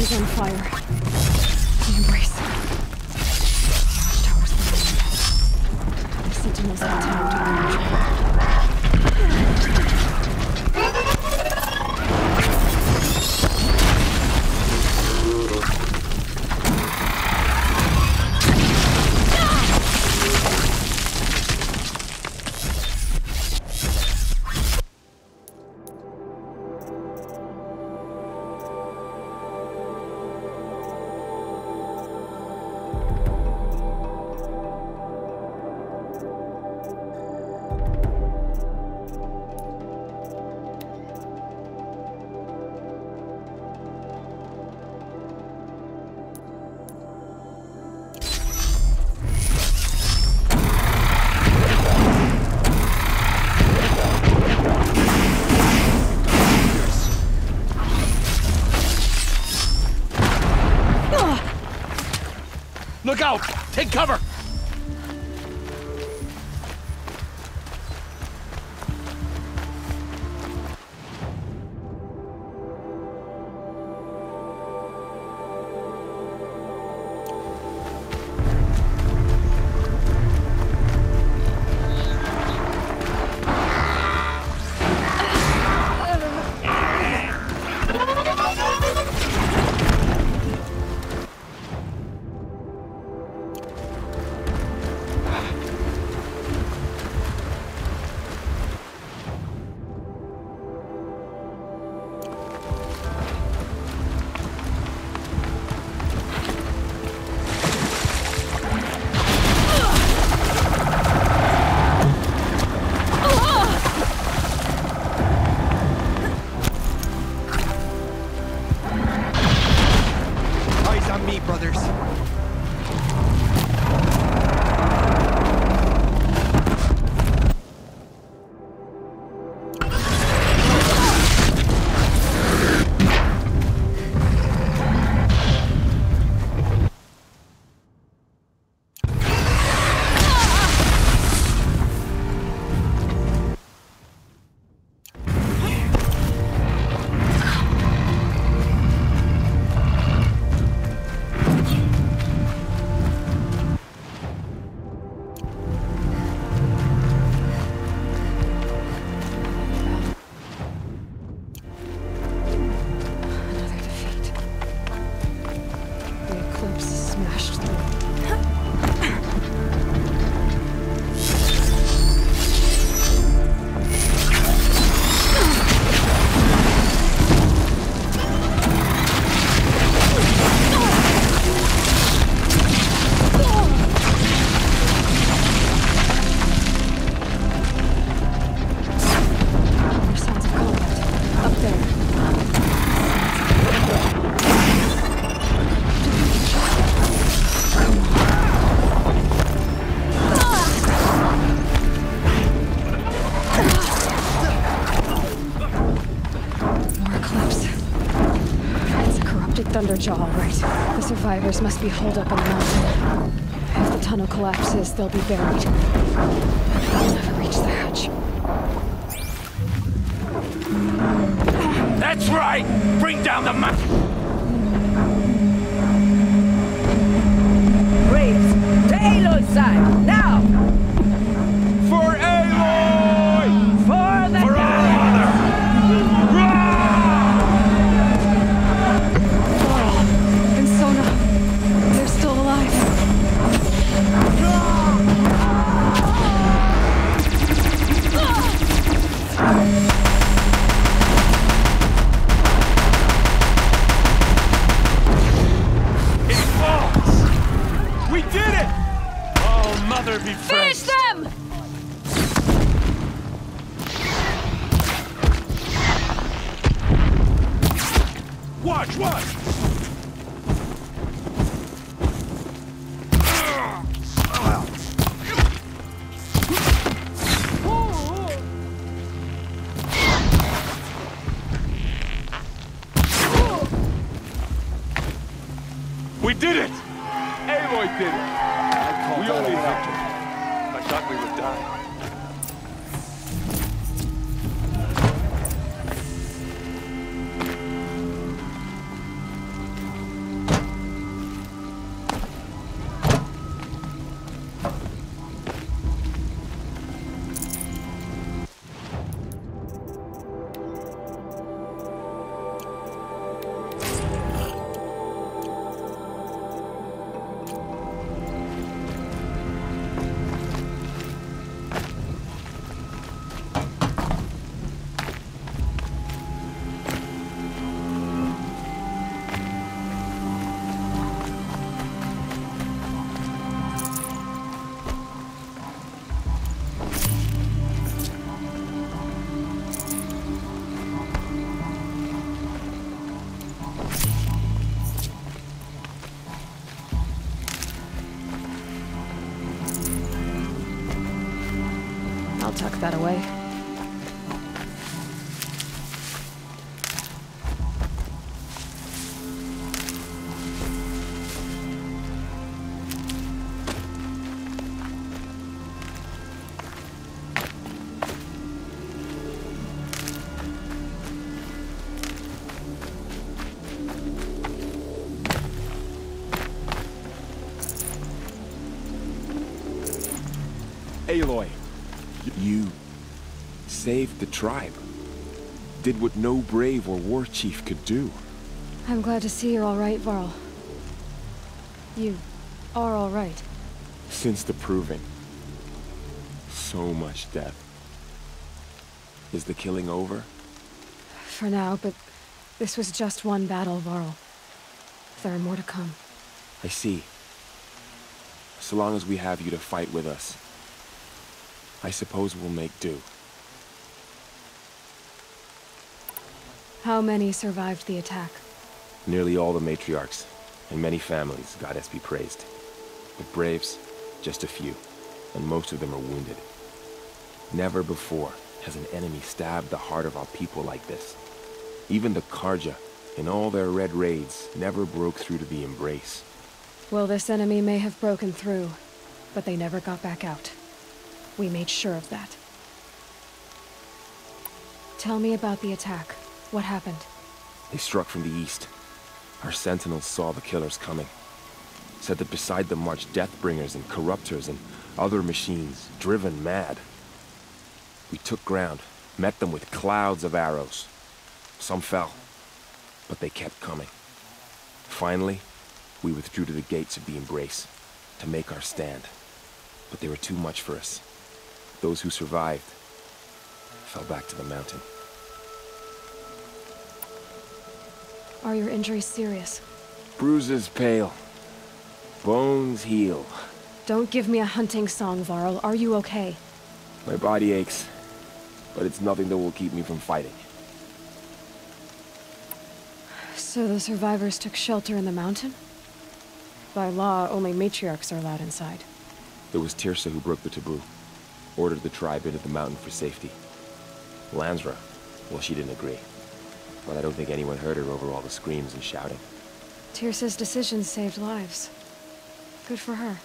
is on fire. The embrace. Watchtower's. The sentinels have time corrupted Thunderjaw, all right. The survivors must be holed up in the mountain. If the tunnel collapses, they'll be buried. They'll never reach the hatch. That's right! Bring down the mountain! Braves, to Aloy's side, now! Saved the tribe. Did what no brave or war chief could do. I'm glad to see you're all right, Varl. You are all right. Since the proving. So much death. Is the killing over? For now, but this was just one battle, Varl. There are more to come. I see. So long as we have you to fight with us, I suppose we'll make do. How many survived the attack? Nearly all the matriarchs, and many families, goddess be praised. The braves, just a few, and most of them are wounded. Never before has an enemy stabbed the heart of our people like this. Even the Carja, in all their red raids, never broke through to the Embrace. Well, this enemy may have broken through, but they never got back out. We made sure of that. Tell me about the attack. What happened? They struck from the east. Our sentinels saw the killers coming. Said that beside them marched Deathbringers and Corruptors and other machines, driven mad. We took ground, met them with clouds of arrows. Some fell, but they kept coming. Finally, we withdrew to the gates of the Embrace to make our stand. But they were too much for us. Those who survived fell back to the mountain. Are your injuries serious? Bruises pale. Bones heal. Don't give me a hunting song, Varl. Are you okay? My body aches, but it's nothing that will keep me from fighting. So the survivors took shelter in the mountain? By law, only matriarchs are allowed inside. It was Teersa who broke the taboo. Ordered the tribe into the mountain for safety. Lansra, well, she didn't agree. But I don't think anyone heard her over all the screams and shouting. Teersa's decision saved lives. Good for her.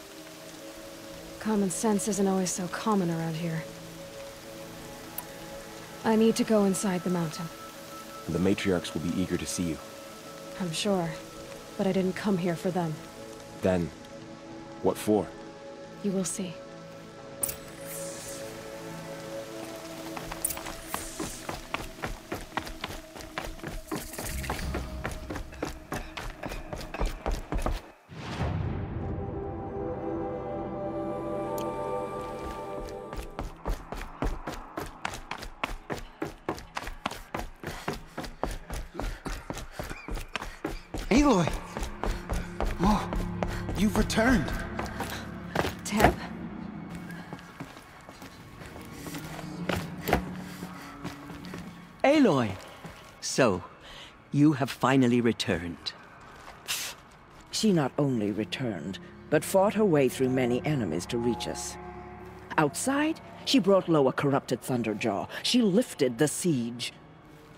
Common sense isn't always so common around here. I need to go inside the mountain. The matriarchs will be eager to see you. I'm sure. But I didn't come here for them. Then, what for? You will see. Aloy! Oh, you've returned. Teb? Aloy! So, you have finally returned. She not only returned, but fought her way through many enemies to reach us. Outside, she brought low a corrupted Thunderjaw. She lifted the siege.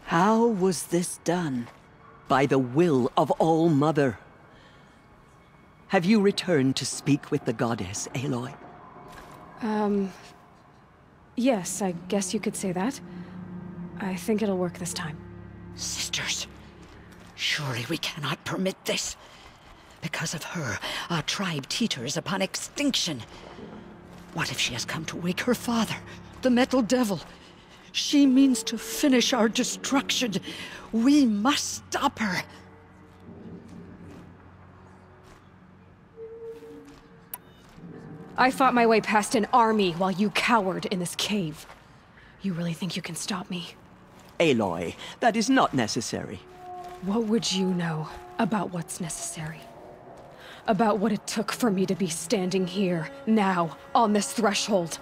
How was this done? By the will of All Mother. Have you returned to speak with the goddess, Aloy? Um... Yes, I guess you could say that. I think it'll work this time. Sisters, surely we cannot permit this. Because of her, our tribe teeters upon extinction. What if she has come to wake her father, the Metal Devil? She means to finish our destruction. We must stop her. I fought my way past an army while you cowered in this cave. You really think you can stop me? Aloy, that is not necessary. What would you know about what's necessary? About what it took for me to be standing here, now, on this threshold?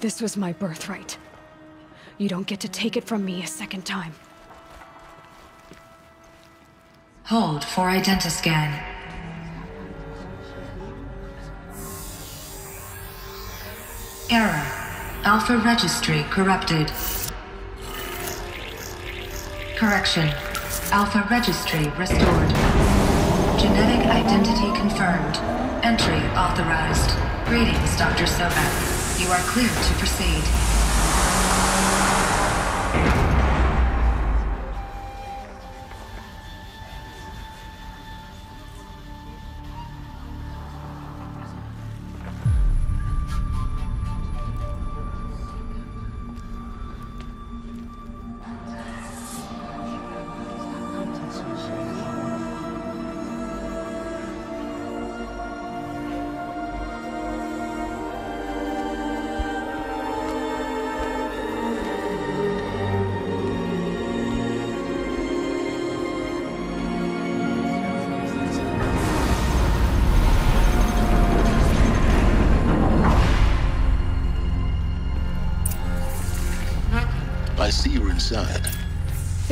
This was my birthright. You don't get to take it from me a second time. Hold for identiscan. Error. Alpha Registry corrupted. Correction. Alpha Registry restored. Genetic identity confirmed. Entry authorized. Greetings, Dr. Sobek. You are clear to proceed.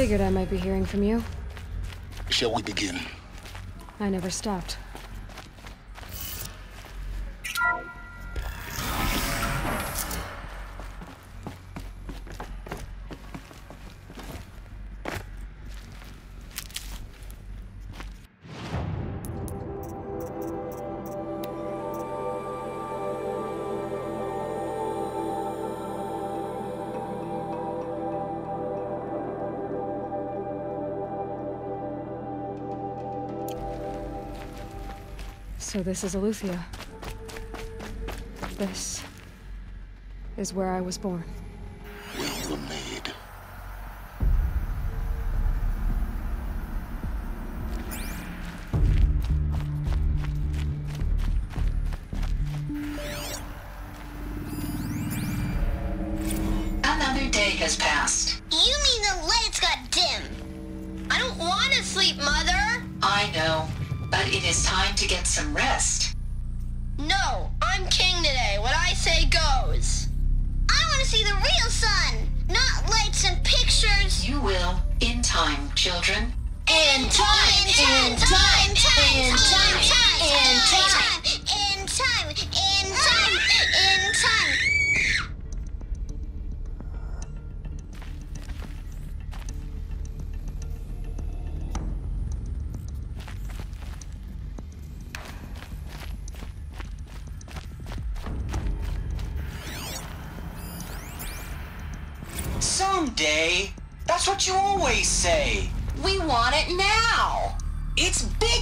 Figured I might be hearing from you. Shall we begin? I never stopped. So this is Eleuthia. This is where I was born. Well made. Another day has passed. But it is time to get some rest. No, I'm king today. What I say goes. I want to see the real sun, not lights and pictures. You will, in time, children. In time, in time, in time, in time, in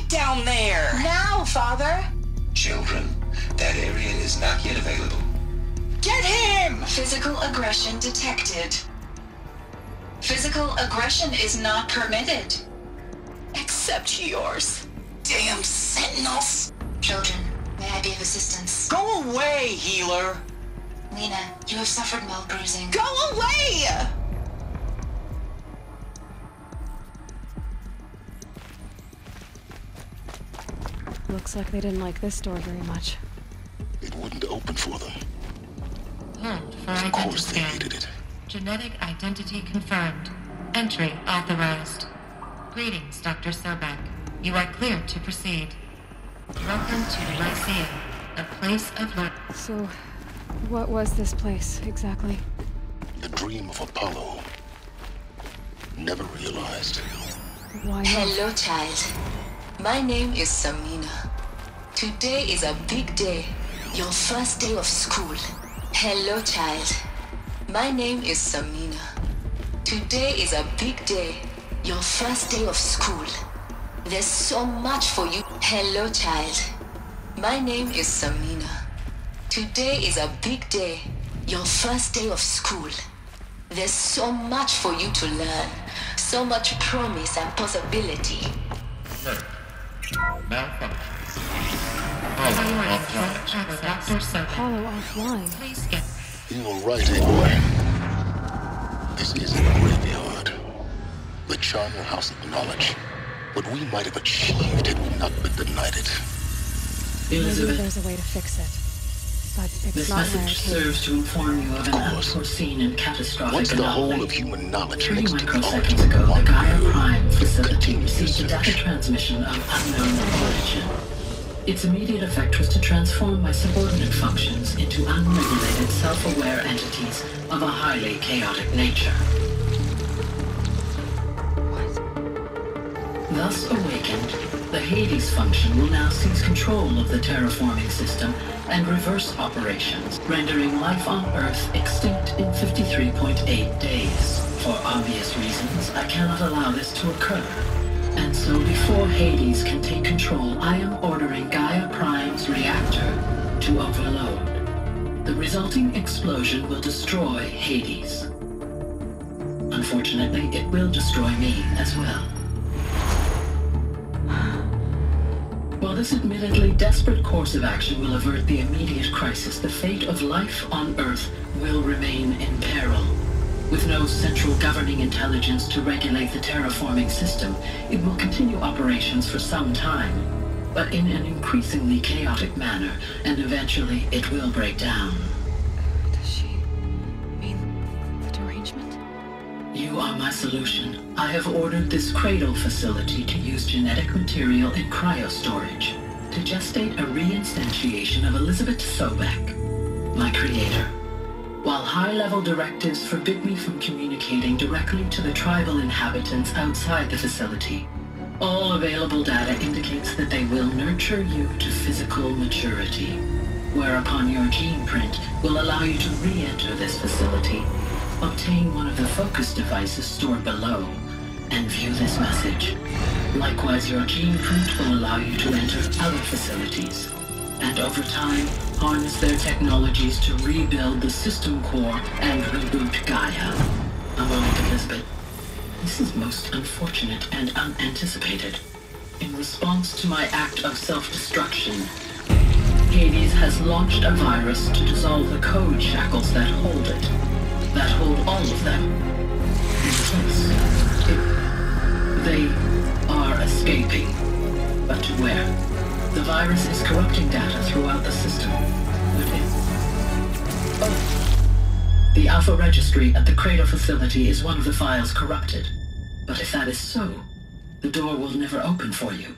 down there. Now, Father. Children, that area is not yet available. Get him! Physical aggression detected. Physical aggression is not permitted. Except yours. Damn sentinels. Children, may I be of assistance? Go away, healer. Lena, you have suffered mild bruising. Go away! Looks like they didn't like this door very much. It wouldn't open for them. Hold for Of course they scan. needed it. Genetic identity confirmed. Entry authorized. Greetings, Dr. Sobek. You are cleared to proceed. Welcome to the Lyceum, a place of learning. So, what was this place exactly? The dream of Apollo. Never realized. Why not? Hello, child. My name is Samina. Today is a big day. Your first day of school. Hello, child. My name is Samina. Today is a big day. Your first day of school. There's so much for you. Hello, child. My name is Samina. Today is a big day. Your first day of school. There's so much for you to learn. So much promise and possibility. Dr. Sobek. Apollo offline. Please get You were right, Aloy. This isn't a graveyard. The charnel house of knowledge. What we might have achieved had we not been denied it. Maybe there's a way to fix it. But it's this not where I message serves to inform you of an unforeseen and catastrophic Once the whole anomaly. of human knowledge Thirty next to the microseconds ultimate ago, the Gaia Prime facility received a data transmission of unknown origin. Its immediate effect was to transform my subordinate functions into unregulated, self-aware entities of a highly chaotic nature. Thus awakened, the Hades function will now seize control of the terraforming system and reverse operations, rendering life on Earth extinct in 53.8 days. For obvious reasons, I cannot allow this to occur. And so before Hades can take control, I am ordering Gaia Prime's reactor to overload. The resulting explosion will destroy Hades. Unfortunately, it will destroy me as well. This admittedly desperate course of action will avert the immediate crisis, the fate of life on Earth will remain in peril. With no central governing intelligence to regulate the terraforming system, it will continue operations for some time, but in an increasingly chaotic manner, and eventually it will break down. You are my solution. I have ordered this cradle facility to use genetic material in cryostorage to gestate a reinstantiation of Elizabeth Sobek, my creator. While high-level directives forbid me from communicating directly to the tribal inhabitants outside the facility, all available data indicates that they will nurture you to physical maturity, whereupon your gene print will allow you to re-enter this facility, obtain one of the focus devices stored below, and view this message. Likewise, your gene print will allow you to enter other facilities, and over time, harness their technologies to rebuild the system core and reboot Gaia. A moment, Elizabeth. This is most unfortunate and unanticipated. In response to my act of self-destruction, Hades has launched a virus to dissolve the code shackles that hold it, that hold all of them. It, they are escaping. But to where? The virus is corrupting data throughout the system. But. Oh. The Alpha Registry at the Cradle facility is one of the files corrupted. But if that is so, the door will never open for you.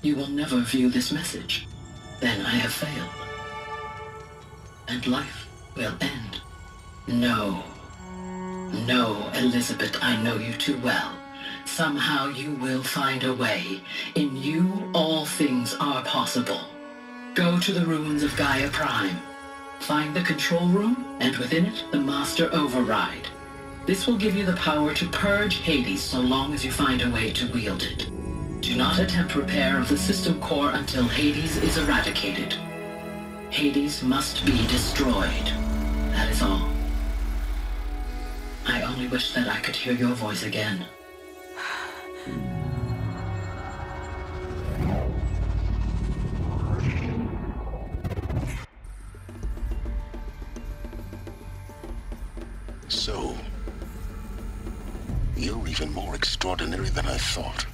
You will never view this message. Then I have failed. And life will end. No. No, Elizabeth, I know you too well. Somehow you will find a way. In you, all things are possible. Go to the ruins of Gaia Prime. Find the control room, and within it, the Master Override. This will give you the power to purge Hades so long as you find a way to wield it. Do not attempt repair of the system core until Hades is eradicated. Hades must be destroyed. That is all. I only wish that I could hear your voice again. So, you're even more extraordinary than I thought.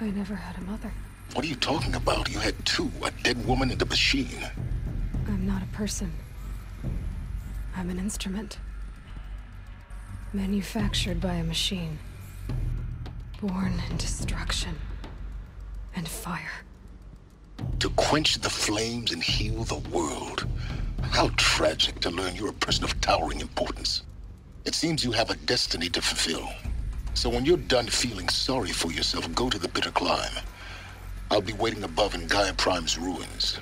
I never had a mother. What are you talking about? You had two, a dead woman and a machine. I'm not a person. I'm an instrument. Manufactured by a machine. Born in destruction and fire. To quench the flames and heal the world. How tragic to learn you're a person of towering importance. It seems you have a destiny to fulfill. So when you're done feeling sorry for yourself, go to the bitter climb. I'll be waiting above in Gaia Prime's ruins.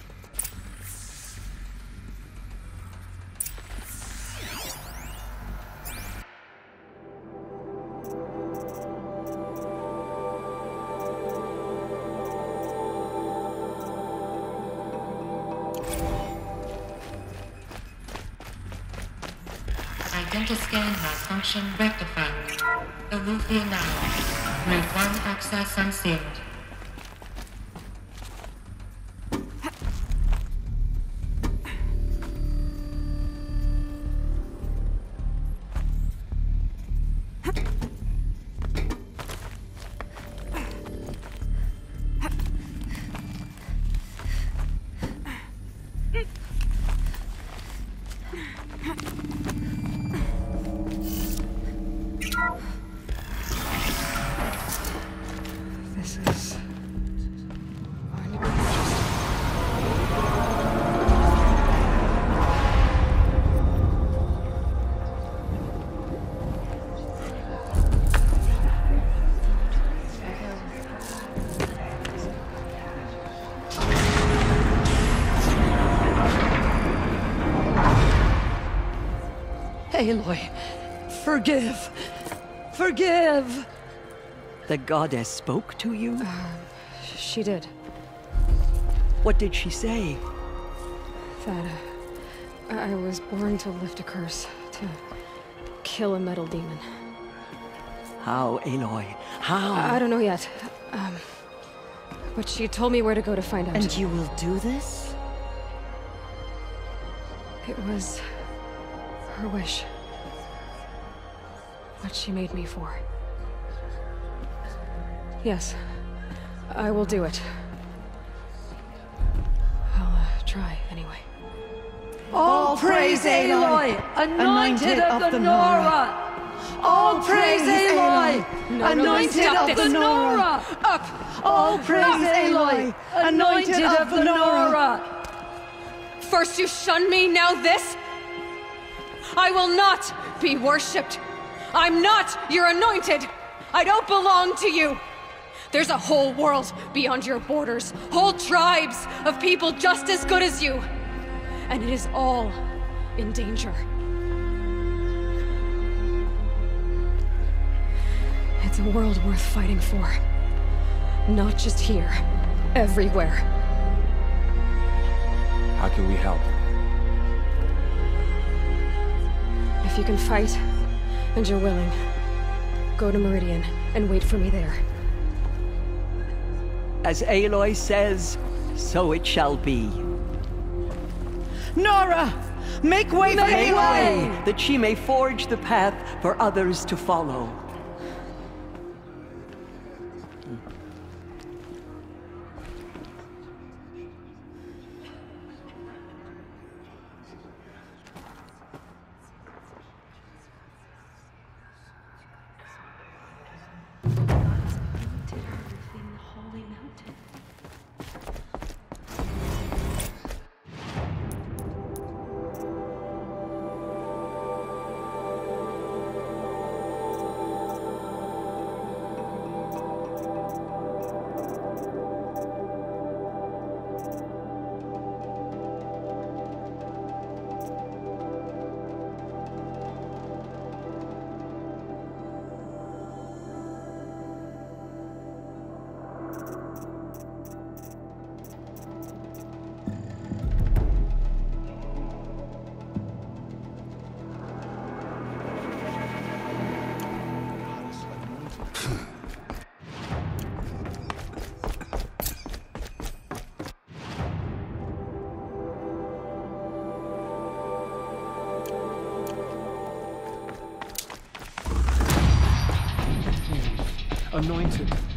Identiscan malfunction rectified. Eleuthia now. Grade 1 access unsealed. Aloy, forgive. Forgive. The goddess spoke to you? She did. What did she say? That uh, I I was born to lift a curse, to kill a metal demon. How, Aloy? How? I I don't know yet. Um, but she told me where to go to find out. And you will do this? It was her wish. What she made me for. Yes, I will do it. I'll uh, try anyway. All praise Aloy, anointed of the Nora. All praise Aloy, No, no, no, anointed of the Nora. Up! All praise Aloy, anointed of the Nora. First you shun me, now this? I will not be worshipped. I'm not your anointed. I don't belong to you. There's a whole world beyond your borders, whole tribes of people just as good as you. And it is all in danger. It's a world worth fighting for. Not just here, everywhere. How can we help? If you can fight, and you're willing, go to Meridian and wait for me there. As Aloy says, so it shall be. Nora, make way for Make Aloy. way, that she may forge the path for others to follow. Anointed.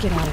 Get out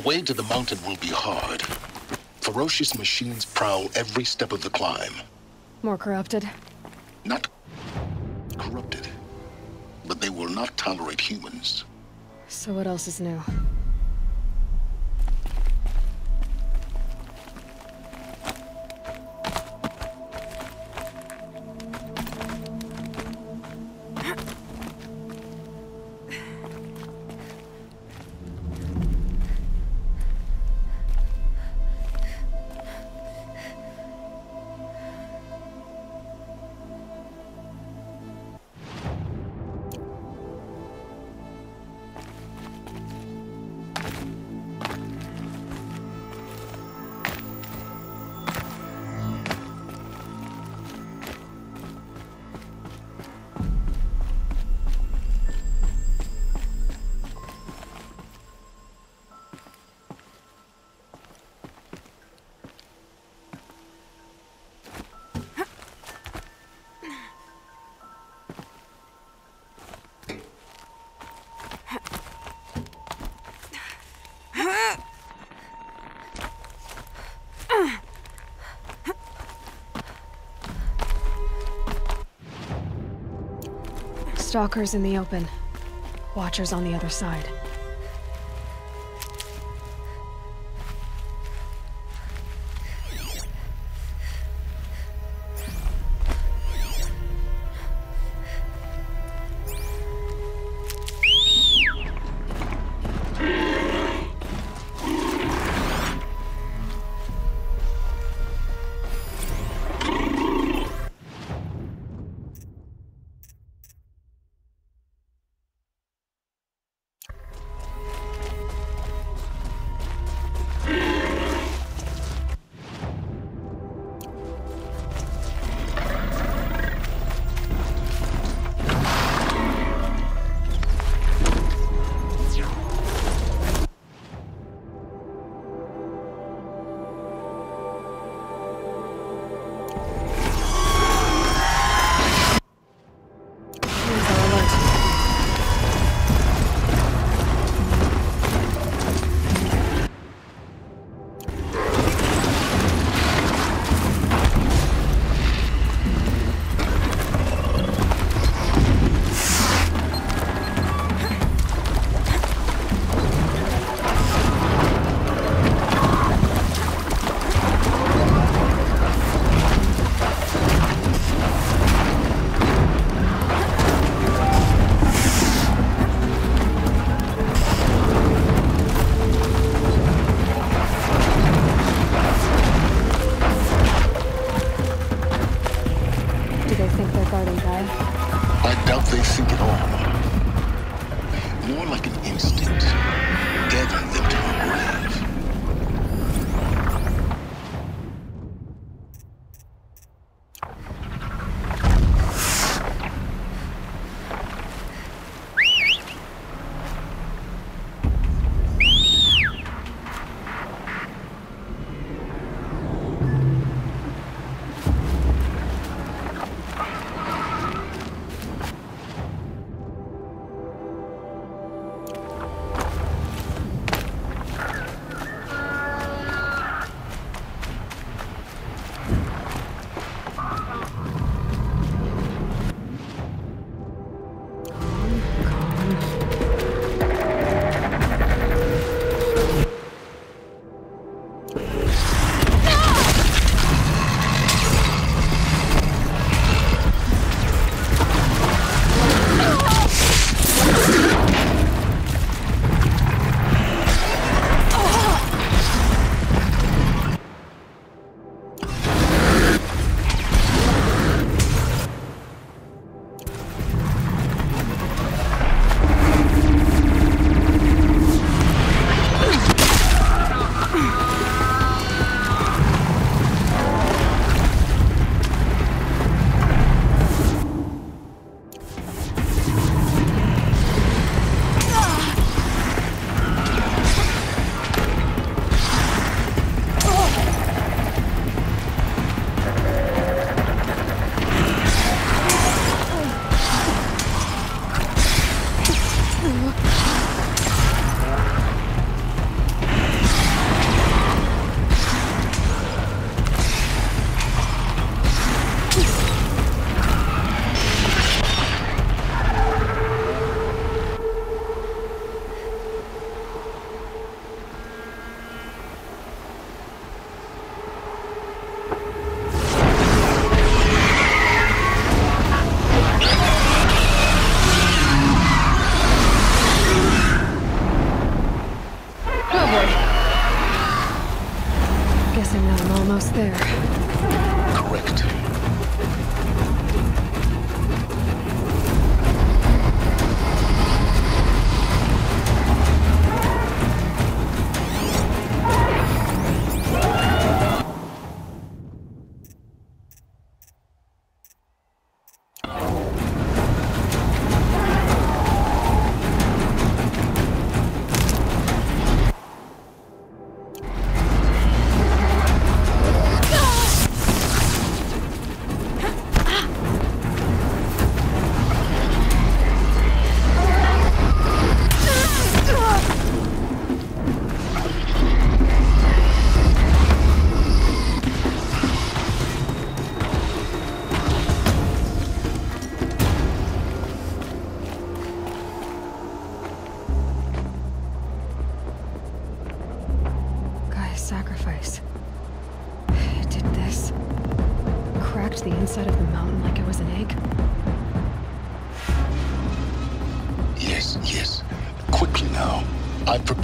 way to the mountain will be hard. Ferocious machines prowl every step of the climb. More corrupted. Not corrupted, but they will not tolerate humans. So what else is new? Stalkers in the open. Watchers on the other side.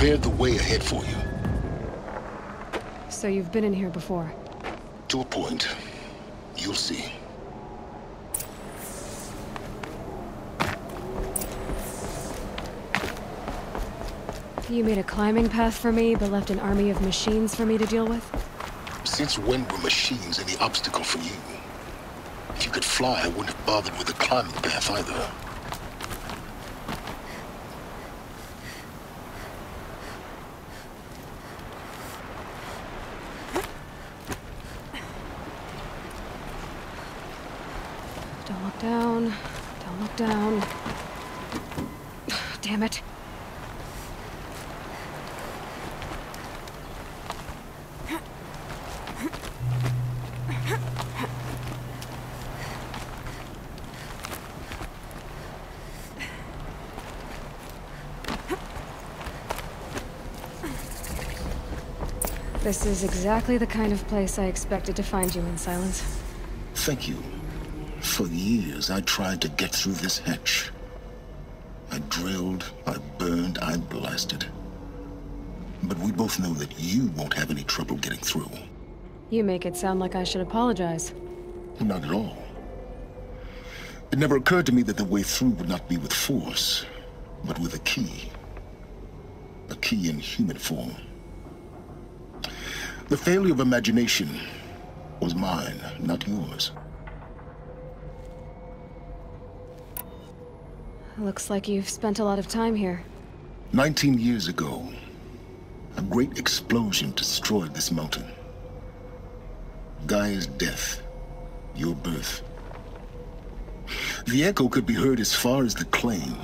Prepared the way ahead for you. So you've been in here before. To a point. You'll see. You made a climbing path for me, but left an army of machines for me to deal with? Since when were machines any obstacle for you? If you could fly, I wouldn't have bothered with the climbing path either. Don't look down. Don't look down. Damn it. This is exactly the kind of place I expected to find you in, Sylens. Thank you. For years, I tried to get through this hatch. I drilled, I burned, I blasted. But we both know that you won't have any trouble getting through. You make it sound like I should apologize. Not at all. It never occurred to me that the way through would not be with force, but with a key. A key in human form. The failure of imagination was mine, not yours. Looks like you've spent a lot of time here. Nineteen years ago, a great explosion destroyed this mountain. Gaia's death, your birth. The echo could be heard as far as the claim.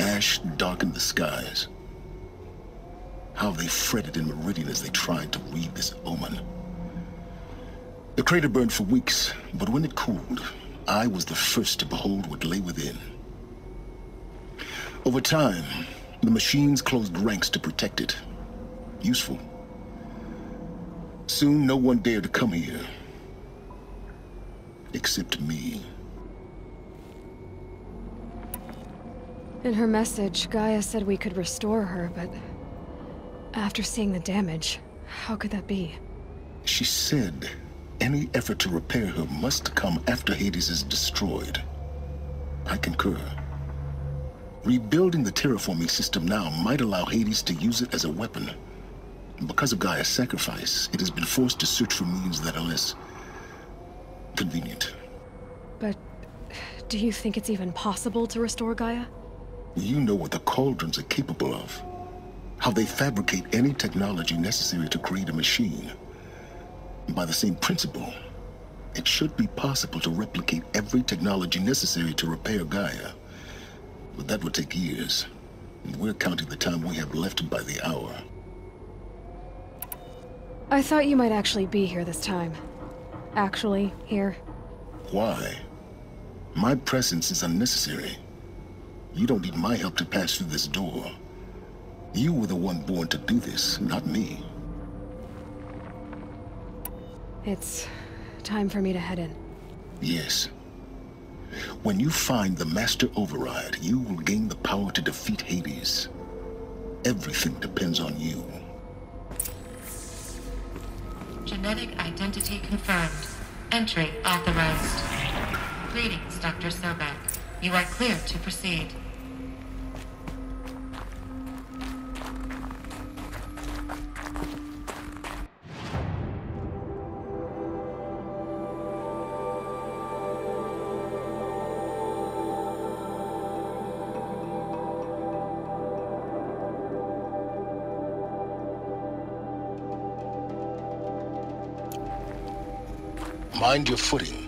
Ash darkened the skies. How they fretted in Meridian as they tried to read this omen. The crater burned for weeks, but when it cooled, I was the first to behold what lay within. Over time, the machines closed ranks to protect it. Useful. Soon, no one dared to come here. Except me. In her message, Gaia said we could restore her, but... After seeing the damage, how could that be? She said any effort to repair her must come after Hades is destroyed. I concur. Rebuilding the terraforming system now might allow Hades to use it as a weapon. Because of Gaia's sacrifice, it has been forced to search for means that are less... convenient. But... do you think it's even possible to restore Gaia? You know what the Cauldrons are capable of. How they fabricate any technology necessary to create a machine. By the same principle, it should be possible to replicate every technology necessary to repair Gaia. But that would take years. And we're counting the time we have left by the hour. I thought you might actually be here this time. Actually, here. Why? My presence is unnecessary. You don't need my help to pass through this door. You were the one born to do this, not me. It's time for me to head in. Yes. When you find the Master Override, you will gain the power to defeat Hades. Everything depends on you. Genetic identity confirmed. Entry authorized. Greetings, Dr. Sobek. You are clear to proceed. Mind your footing.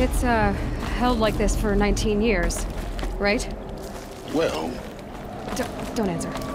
It's, uh, held like this for 19 years, right? Well, Don't, don't answer.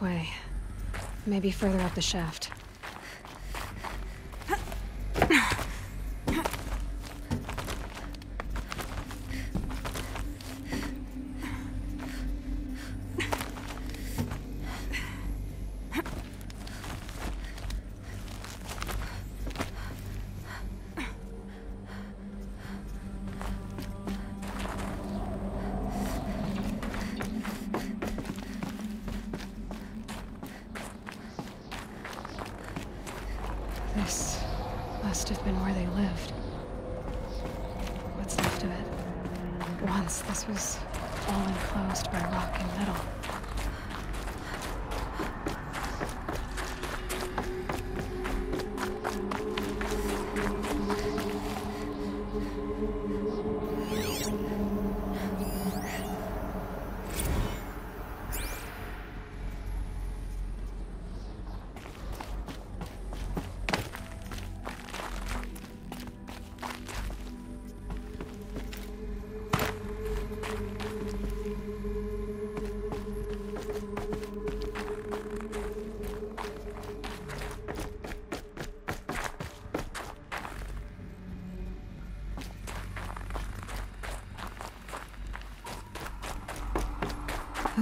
Way. Maybe further up the shaft.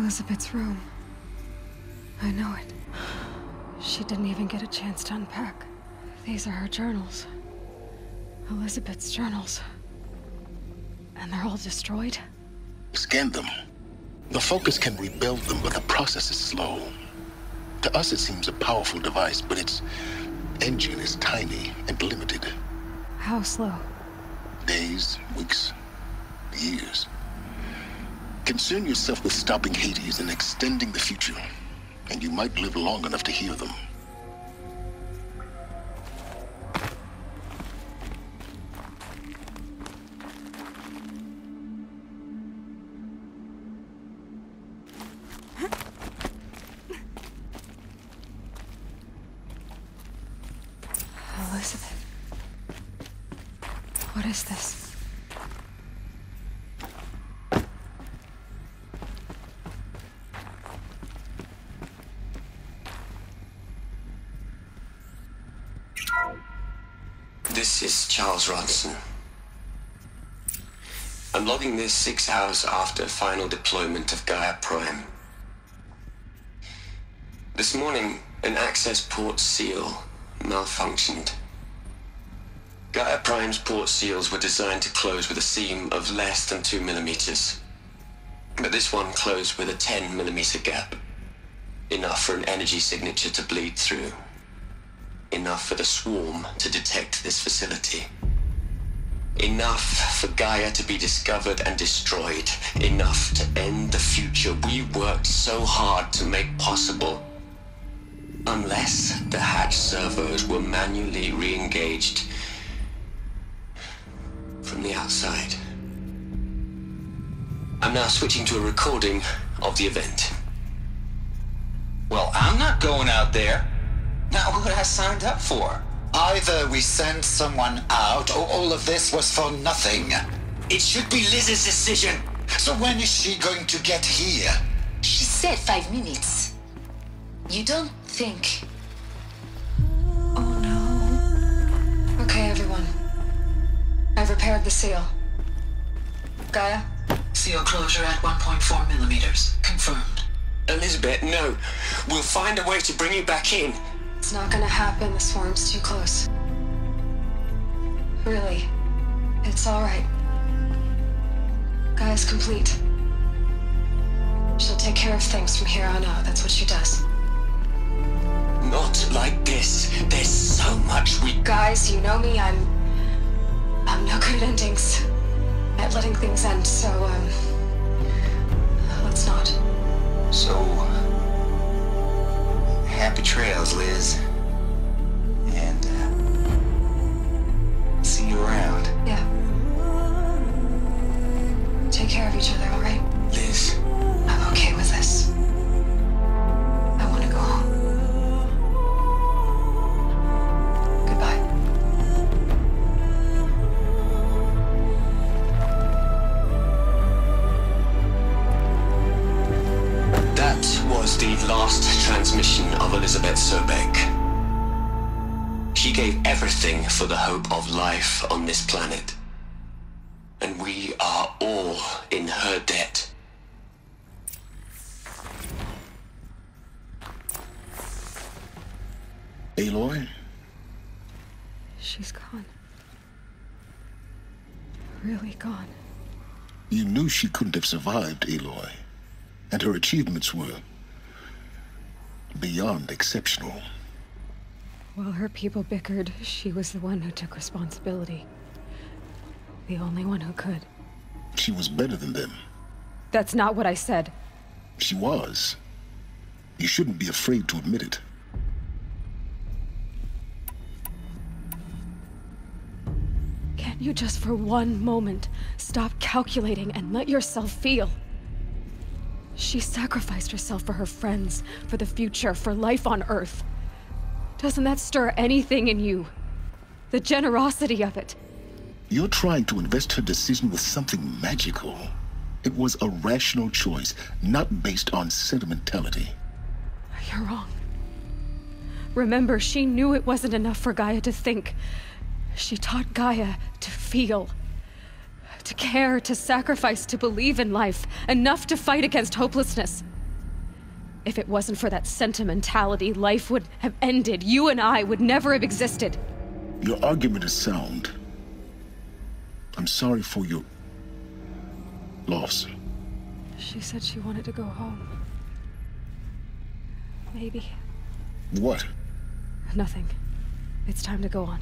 Elizabeth's room. I know it. She didn't even get a chance to unpack. These are her journals. Elizabeth's journals. And they're all destroyed? scan them. The Focus can rebuild them, but the process is slow. To us, it seems a powerful device, but its engine is tiny and limited. How slow? Days, weeks, years. Concern yourself with stopping Hades and extending the future, and you might live long enough to hear them. Six hours after final deployment of Gaia Prime. This morning, an access port seal malfunctioned. Gaia Prime's port seals were designed to close with a seam of less than 2 millimeters. But this one closed with a 10 millimeter gap. Enough for an energy signature to bleed through. Enough for the swarm to detect this facility. Enough for Gaia to be discovered and destroyed. Enough to end the future we worked so hard to make possible. Unless the hatch servos were manually re-engaged from the outside. I'm now switching to a recording of the event. Well, I'm not going out there. Not what I signed up for. Either we send someone out, or all of this was for nothing. It should be Liz's decision. So when is she going to get here? She said five minutes. You don't think. Oh no. Okay, everyone. I've repaired the seal. Gaia? Seal closure at 1.4 millimeters. Confirmed. Elizabeth, no. We'll find a way to bring you back in. It's not gonna happen. The swarm's too close. Really. It's alright. Gaia's complete. She'll take care of things from here on out. That's what she does. Not like this. There's so much we... Guys, you know me. I'm... I'm no good at endings. At letting things end, so, um... Let's not. So, happy trails, Liz. She couldn't have survived, Aloy. And her achievements were beyond exceptional. While her people bickered, she was the one who took responsibility. The only one who could. She was better than them. That's not what I said. She was. You shouldn't be afraid to admit it. Can't you just for one moment stop calculating and let yourself feel? She sacrificed herself for her friends, for the future, for life on Earth. Doesn't that stir anything in you? The generosity of it. You're trying to invest her decision with something magical. It was a rational choice, not based on sentimentality. You're wrong. Remember, she knew it wasn't enough for Gaia to think. She taught Gaia feel. To care, to sacrifice, to believe in life. Enough to fight against hopelessness. If it wasn't for that sentimentality, life would have ended. You and I would never have existed. Your argument is sound. I'm sorry for your loss. She said she wanted to go home. Maybe. What? Nothing. It's time to go on.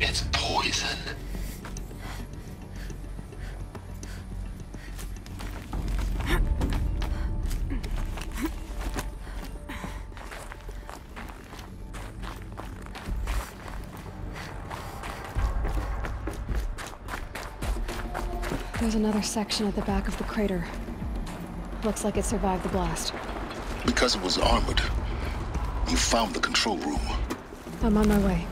It's poison. There's another section at the back of the crater. Looks like it survived the blast. Because it was armored, you found the control room. I'm on my way.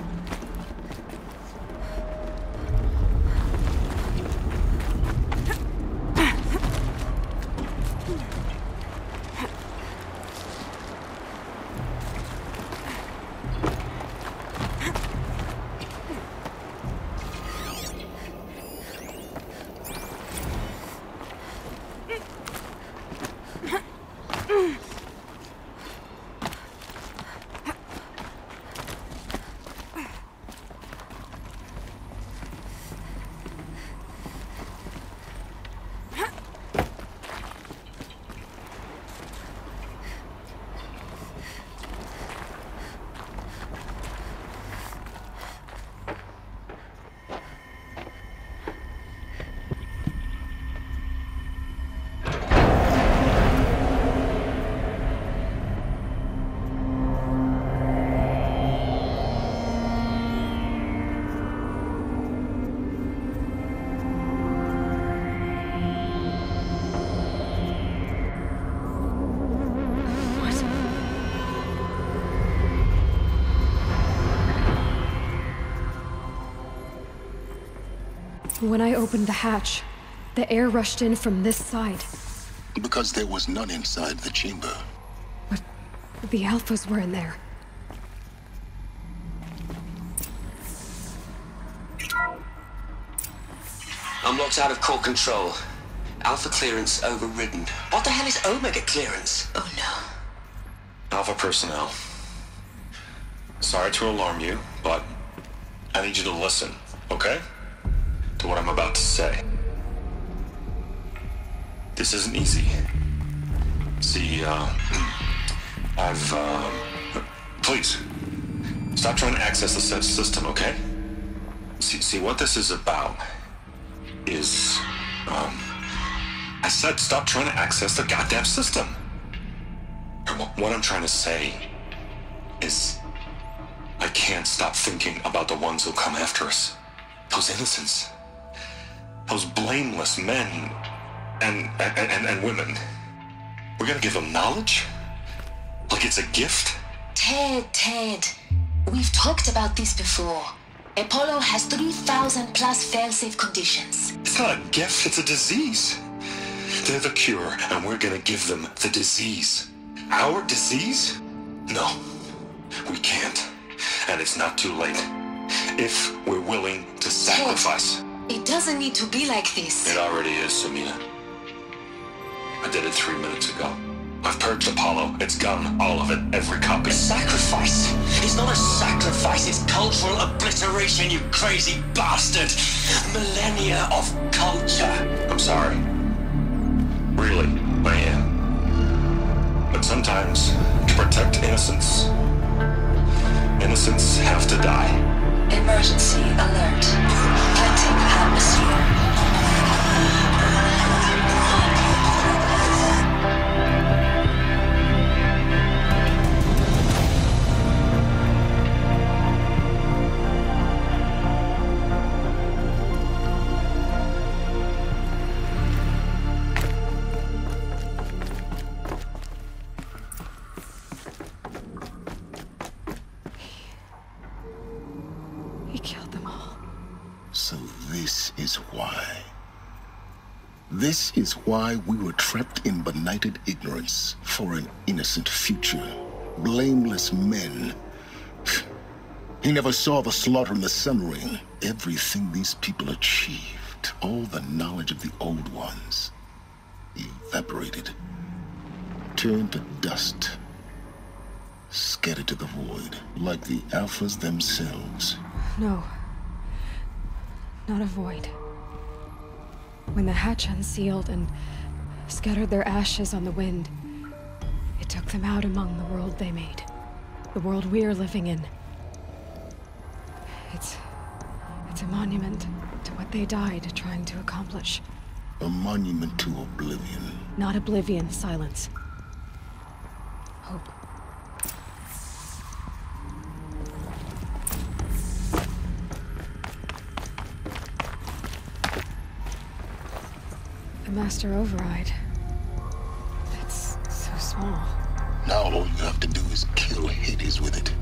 When I opened the hatch, the air rushed in from this side. Because there was none inside the chamber. But the Alphas were in there. I'm locked out of core control. Alpha clearance overridden. What the hell is Omega clearance? Oh no. Alpha personnel. Sorry to alarm you, but I need you to listen, okay? What I'm about to say. This isn't easy. See, uh, I've, uh, please, stop trying to access the sy- system, okay? See, see, what this is about is, um, I said stop trying to access the goddamn system. What I'm trying to say is, I can't stop thinking about the ones who come after us. Those innocents. Those blameless men and, and, and, and women. We're gonna give them knowledge? Like it's a gift? Ted, Ted, we've talked about this before. Apollo has 3,000 plus failsafe conditions. It's not a gift, it's a disease. They're the cure, and we're gonna give them the disease. Our disease? No, we can't. And it's not too late. If we're willing to sacrifice. It doesn't need to be like this. It already is, Samina. I did it three minutes ago. I've purged Apollo. It's gone. All of it. Every copy. Sacrifice? It's not a sacrifice, it's cultural obliteration, you crazy bastard! Millennia of culture! I'm sorry. Really, I am. But sometimes, to protect innocence, innocents have to die. Emergency alert. Atmosphere. Is why we were trapped in benighted ignorance for an innocent future. Blameless men. He never saw the slaughter in the Sun Ring. Everything these people achieved, all the knowledge of the old ones, evaporated, turned to dust, scattered to the void, like the Alphas themselves. No. Not a void. When the hatch unsealed and scattered their ashes on the wind, it took them out among the world they made. The world we're living in. It's. It's a monument to what they died trying to accomplish. A monument to oblivion. Not oblivion, Sylens. The Master Override. It's so small. Now all you have to do is kill Hades with it.